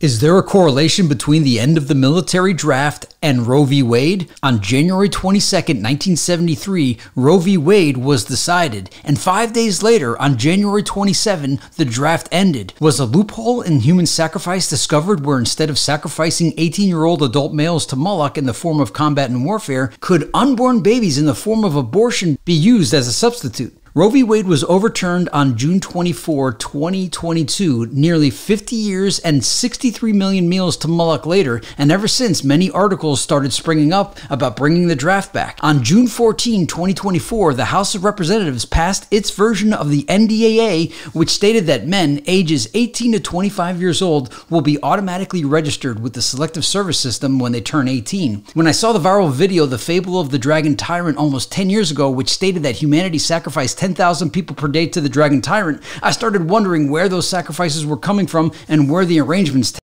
Is there a correlation between the end of the military draft and Roe v. Wade? On January 22, 1973, Roe v. Wade was decided, and five days later, on January 27, the draft ended. Was a loophole in human sacrifice discovered where instead of sacrificing 18 year old adult males to Moloch in the form of combat and warfare, could unborn babies in the form of abortion be used as a substitute? Roe v. Wade was overturned on June 24, 2022, nearly 50 years and 63 million meals to Moloch later, and ever since, many articles started springing up about bringing the draft back. On June 14, 2024, the House of Representatives passed its version of the NDAA, which stated that men ages 18 to 25 years old will be automatically registered with the Selective Service System when they turn 18. When I saw the viral video, The Fable of the Dragon Tyrant, almost 10 years ago, which stated that humanity sacrificed 10 10,000 people per day to the Dragon Tyrant, I started wondering where those sacrifices were coming from and where the arrangements